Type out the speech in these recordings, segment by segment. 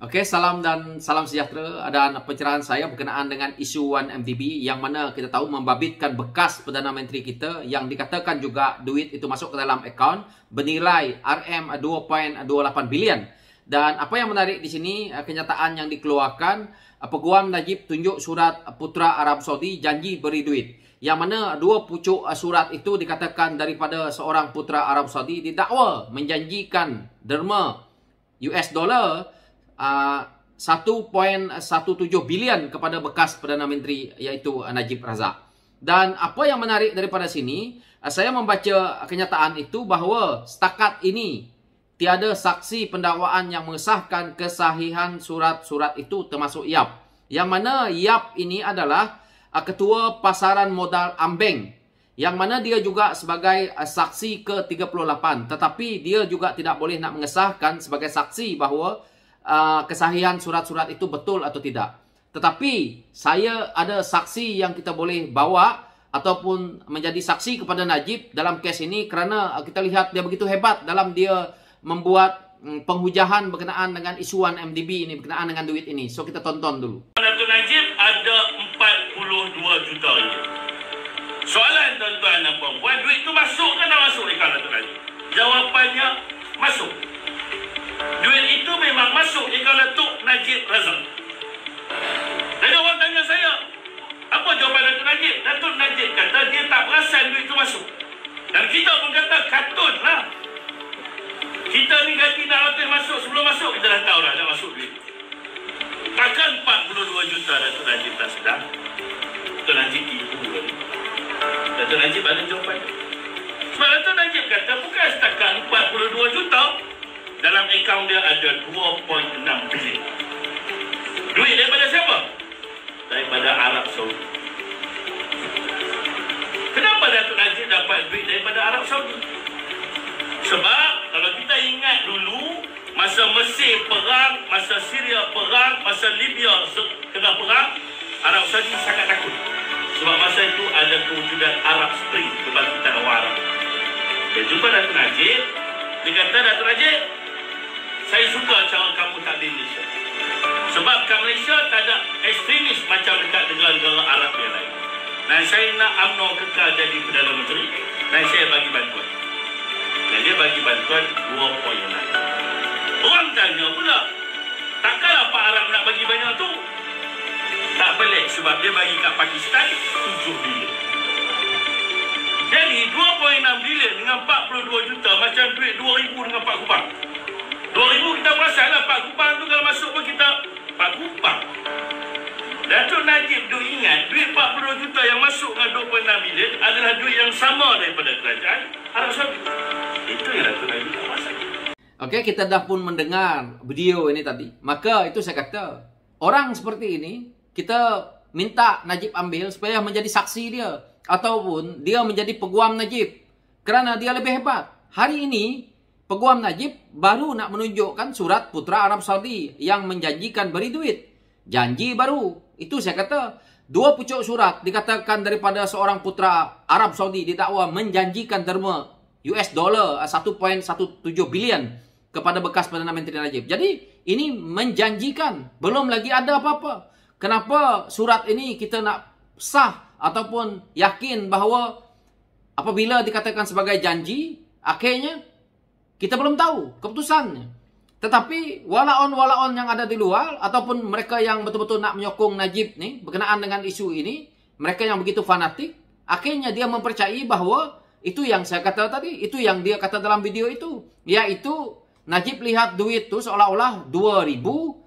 Okey, salam dan salam sejahtera. Dan pencerahan saya berkenaan dengan isu 1MDB yang mana kita tahu membabitkan bekas Perdana Menteri kita yang dikatakan juga duit itu masuk ke dalam akaun bernilai RM2.28 bilion. Dan apa yang menarik di sini, eh, kenyataan yang dikeluarkan, eh, Peguam Najib tunjuk surat Putra Arab Saudi janji beri duit. Yang mana dua pucuk eh, surat itu dikatakan daripada seorang putra Arab Saudi didakwa menjanjikan derma US dollar 1.17 bilion kepada bekas Perdana Menteri iaitu Najib Razak. Dan apa yang menarik daripada sini, saya membaca kenyataan itu bahawa setakat ini tiada saksi pendakwaan yang mengesahkan kesahihan surat-surat itu termasuk YAP. Yang mana YAP ini adalah ketua pasaran modal Ambeng yang mana dia juga sebagai saksi ke-38 tetapi dia juga tidak boleh nak mengesahkan sebagai saksi bahawa uh, kesahihan surat-surat itu betul atau tidak. Tetapi saya ada saksi yang kita boleh bawa ataupun menjadi saksi kepada Najib dalam kes ini kerana kita lihat dia begitu hebat dalam dia membuat um, penghujahan berkenaan dengan isuan MDB ini berkenaan dengan duit ini. So kita tonton dulu. Datuk Najib ada 42 juta ringgit. Soalan tuan-tuan dan puan-puan, duit itu masuk ke tak masuk di Datuk Najib? Jawapannya masuk. Memang masuk kawalan Datuk Najib Razak. Jadi orang tanya saya, apa jawapan Datuk Najib? Datuk Najib kata dia tak perasan duit itu masuk. Dan kita pun kata katun lah. Kita ni gaji nak latih masuk sebelum masuk kita dah tahu dah dah masuk duit. Takkan 42 juta Datuk Najib tak sedang? Datuk Najib tipu. Datuk Najib ada jawapan. Sebab Datuk Najib kata bukan setakat 42 juta dalam akaun dia ada 2.6 bilion. Duit daripada siapa? Daripada Arab Saudi. Kenapa Datuk Najib dapat duit daripada Arab Saudi? Sebab kalau kita ingat dulu masa Mesir perang, masa Syria perang, masa Libya kena perang, Arab Saudi sangat takut. Sebab masa itu ada kewujudan Arab Spring kebangkitan orang Arab. Dia jumpa Datuk Najib, dia kata Datuk Najib, saya suka cara kamu tak di Malaysia. Sebab kat Malaysia tak ada ekstremis macam dekat negara-negara Arab yang lain. Dan saya nak UMNO kekal jadi Perdana Menteri. Dan saya bagi bantuan. Dan dia bagi bantuan dua poin yang lain. Orang tanya pula, takkanlah Pak Arab nak bagi banyak tu? Tak pelik sebab dia bagi kat Pakistan 7 bilion. Jadi 2.6 bilion dengan 42 juta macam duit 2,000 dengan Pak Kupang. Duit 40 juta yang masuk dengan 2.6 bilion adalah duit yang sama daripada kerajaan Arab Saudi itu yang Datuk Najib tak perasan Okey, kita dah pun mendengar video ini tadi. Maka itu saya kata, orang seperti ini, kita minta Najib ambil supaya menjadi saksi dia. Ataupun dia menjadi peguam Najib. Kerana dia lebih hebat. Hari ini, Peguam Najib baru nak menunjukkan surat Putra Arab Saudi yang menjanjikan beri duit. Janji baru. Itu saya kata, dua pucuk surat dikatakan daripada seorang putra Arab Saudi didakwa menjanjikan derma US dollar 1.17 bilion kepada bekas Perdana Menteri Najib. Jadi, ini menjanjikan. Belum lagi ada apa-apa. Kenapa surat ini kita nak sah ataupun yakin bahawa apabila dikatakan sebagai janji, akhirnya kita belum tahu keputusannya. Tetapi walaon-walaon yang ada di luar ataupun mereka yang betul-betul nak menyokong Najib ni berkenaan dengan isu ini, mereka yang begitu fanatik, akhirnya dia mempercayai bahawa itu yang saya kata tadi, itu yang dia kata dalam video itu, iaitu Najib lihat duit tu seolah-olah 2000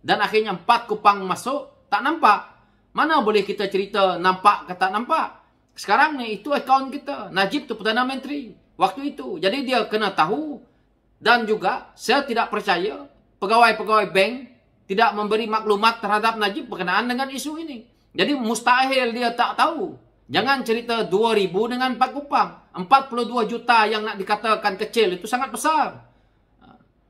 dan akhirnya 4 kupang masuk, tak nampak. Mana boleh kita cerita nampak ke tak nampak? Sekarang ni itu akaun kita. Najib tu Perdana Menteri waktu itu. Jadi dia kena tahu dan juga saya tidak percaya pegawai-pegawai bank tidak memberi maklumat terhadap Najib berkenaan dengan isu ini. Jadi mustahil dia tak tahu. Jangan cerita 2000 dengan 4 kupang. 42 juta yang nak dikatakan kecil itu sangat besar.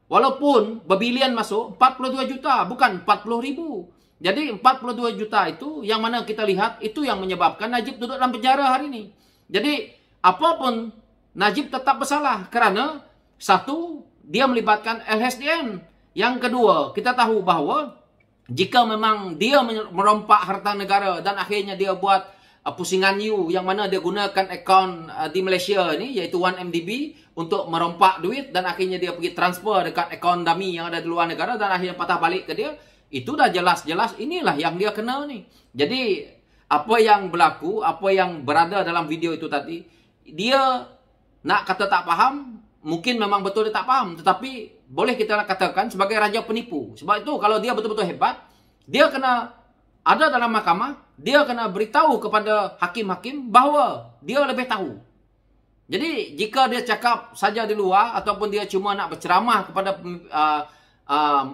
Walaupun berbilion masuk 42 juta bukan 40 ribu. Jadi 42 juta itu yang mana kita lihat itu yang menyebabkan Najib duduk dalam penjara hari ini. Jadi apapun Najib tetap bersalah kerana satu, dia melibatkan LHSDN Yang kedua, kita tahu bahawa jika memang dia merompak harta negara dan akhirnya dia buat uh, pusingan you yang mana dia gunakan akaun uh, di Malaysia ni iaitu 1MDB untuk merompak duit dan akhirnya dia pergi transfer dekat akaun dummy yang ada di luar negara dan akhirnya patah balik ke dia itu dah jelas-jelas inilah yang dia kena ni. Jadi apa yang berlaku, apa yang berada dalam video itu tadi, dia nak kata tak faham, mungkin memang betul dia tak faham tetapi boleh kita katakan sebagai raja penipu. Sebab itu kalau dia betul-betul hebat, dia kena ada dalam mahkamah, dia kena beritahu kepada hakim-hakim bahawa dia lebih tahu. Jadi jika dia cakap saja di luar ataupun dia cuma nak berceramah kepada uh, uh,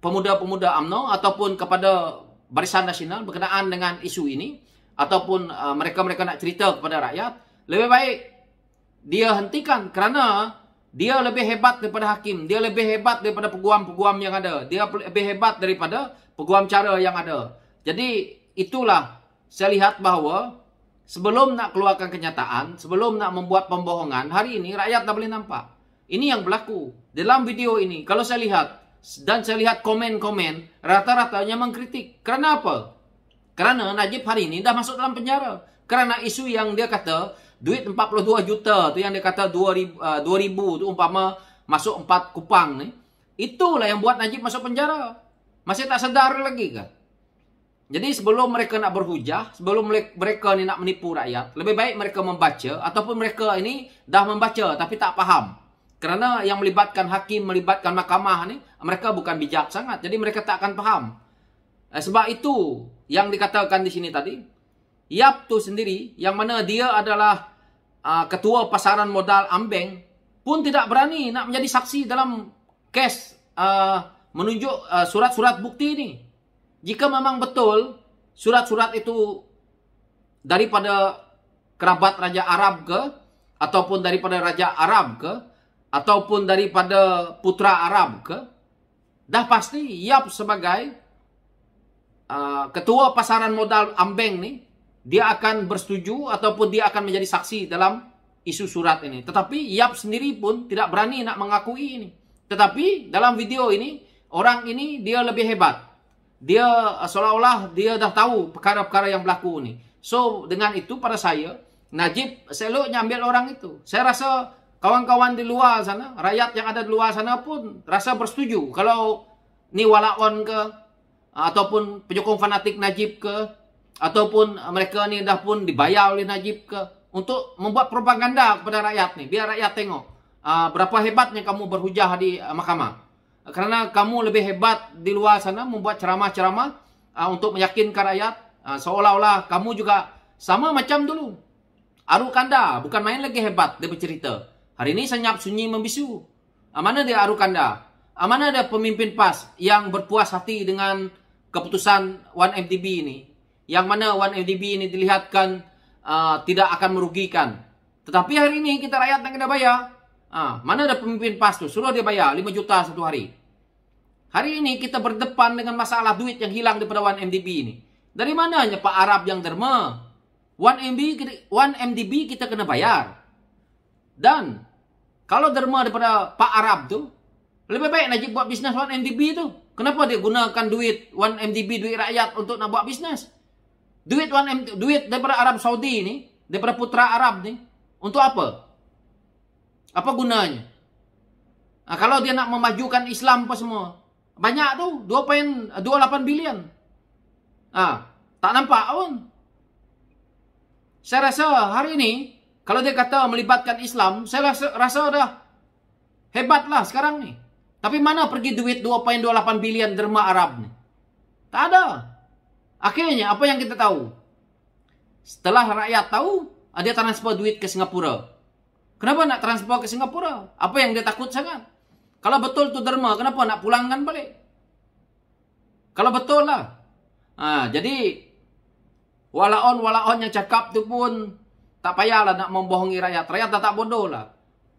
pemuda-pemuda UMNO ataupun kepada Barisan Nasional berkenaan dengan isu ini ataupun uh, mereka-mereka nak cerita kepada rakyat, lebih baik dia hentikan kerana dia lebih hebat daripada hakim. Dia lebih hebat daripada peguam-peguam yang ada. Dia lebih hebat daripada peguam cara yang ada. Jadi itulah saya lihat bahawa sebelum nak keluarkan kenyataan, sebelum nak membuat pembohongan, hari ini rakyat dah boleh nampak. Ini yang berlaku. Dalam video ini, kalau saya lihat dan saya lihat komen-komen, rata-ratanya mengkritik. Kerana apa? Kerana Najib hari ini dah masuk dalam penjara. Kerana isu yang dia kata, duit 42 juta tu yang dia kata 2000 uh, 2000 tu umpama masuk 4 kupang ni itulah yang buat Najib masuk penjara. Masih tak sedar lagi ke? Jadi sebelum mereka nak berhujah sebelum mereka ni nak menipu rakyat lebih baik mereka membaca ataupun mereka ini dah membaca tapi tak faham. Kerana yang melibatkan hakim melibatkan mahkamah ni mereka bukan bijak sangat. Jadi mereka tak akan faham. Eh, sebab itu yang dikatakan di sini tadi Yap tu sendiri yang mana dia adalah uh, ketua pasaran modal Ambeng pun tidak berani nak menjadi saksi dalam kes uh, menunjuk uh, surat-surat bukti ini. Jika memang betul surat-surat itu daripada kerabat Raja Arab ke ataupun daripada Raja Arab ke ataupun daripada putra Arab ke dah pasti Yap sebagai uh, ketua pasaran modal Ambeng ni dia akan bersetuju ataupun dia akan menjadi saksi dalam isu surat ini. Tetapi Yap sendiri pun tidak berani nak mengakui ini. Tetapi dalam video ini, orang ini dia lebih hebat. Dia seolah-olah dia dah tahu perkara-perkara yang berlaku ini. So, dengan itu pada saya, Najib seloknya ambil orang itu. Saya rasa kawan-kawan di luar sana, rakyat yang ada di luar sana pun rasa bersetuju. Kalau ni walaon ke, ataupun penyokong fanatik Najib ke, ataupun mereka ni dah pun dibayar oleh Najib ke untuk membuat propaganda kepada rakyat ni. Biar rakyat tengok uh, berapa hebatnya kamu berhujah di uh, mahkamah. Kerana kamu lebih hebat di luar sana membuat ceramah-ceramah uh, untuk meyakinkan rakyat. Uh, seolah-olah kamu juga sama macam dulu. Aru Kanda bukan main lagi hebat dia bercerita. Hari ini senyap sunyi membisu. Uh, mana dia Aru Kanda? Uh, mana ada pemimpin PAS yang berpuas hati dengan keputusan 1MDB ini yang mana 1MDB ini dilihatkan uh, tidak akan merugikan. Tetapi hari ini kita rakyat yang kena bayar. Uh, mana ada pemimpin PAS tu? Suruh dia bayar 5 juta satu hari. Hari ini kita berdepan dengan masalah duit yang hilang daripada 1MDB ini. Dari mananya Pak Arab yang derma? 1MDB, 1MDB kita kena bayar. Dan kalau derma daripada Pak Arab tu, lebih baik Najib buat bisnes 1MDB tu. Kenapa dia gunakan duit 1MDB, duit rakyat untuk nak buat bisnes? Duit tuan duit daripada Arab Saudi ni, daripada putra Arab ni, untuk apa? Apa gunanya? Nah, kalau dia nak memajukan Islam apa semua, banyak tu, 2.28 bilion. Ah, tak nampak pun. Saya rasa hari ini, kalau dia kata melibatkan Islam, saya rasa, rasa dah hebatlah sekarang ni. Tapi mana pergi duit 2.28 bilion derma Arab ni? Tak ada. Akhirnya apa yang kita tahu? Setelah rakyat tahu, dia transfer duit ke Singapura. Kenapa nak transfer ke Singapura? Apa yang dia takut sangat? Kalau betul tu derma, kenapa nak pulangkan balik? Kalau betul lah. Ha, jadi, walaon-walaon yang cakap tu pun tak payahlah nak membohongi rakyat. Rakyat tak, bodoh lah.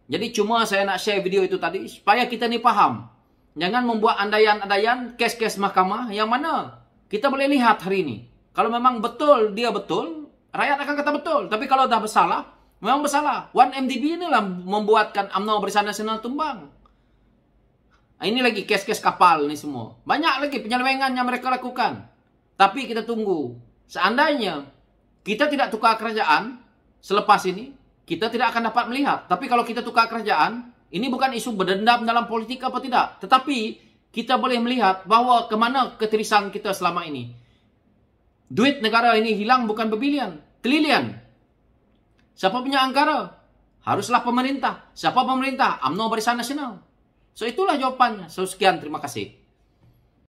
Jadi cuma saya nak share video itu tadi supaya kita ni faham. Jangan membuat andaian-andaian kes-kes mahkamah yang mana kita boleh lihat hari ini. Kalau memang betul dia betul, rakyat akan kata betul. Tapi kalau dah bersalah, memang bersalah. 1MDB inilah membuatkan UMNO Barisan Nasional tumbang. Ah, Ini lagi kes-kes kapal ni semua. Banyak lagi penyelewengan yang mereka lakukan. Tapi kita tunggu. Seandainya kita tidak tukar kerajaan selepas ini, kita tidak akan dapat melihat. Tapi kalau kita tukar kerajaan, ini bukan isu berdendam dalam politik apa tidak. Tetapi kita boleh melihat bahawa kemana ketirisan kita selama ini. Duit negara ini hilang bukan berbilion, trilion. Siapa punya angkara? Haruslah pemerintah. Siapa pemerintah? UMNO Barisan Nasional. So itulah jawapannya. So sekian, terima kasih.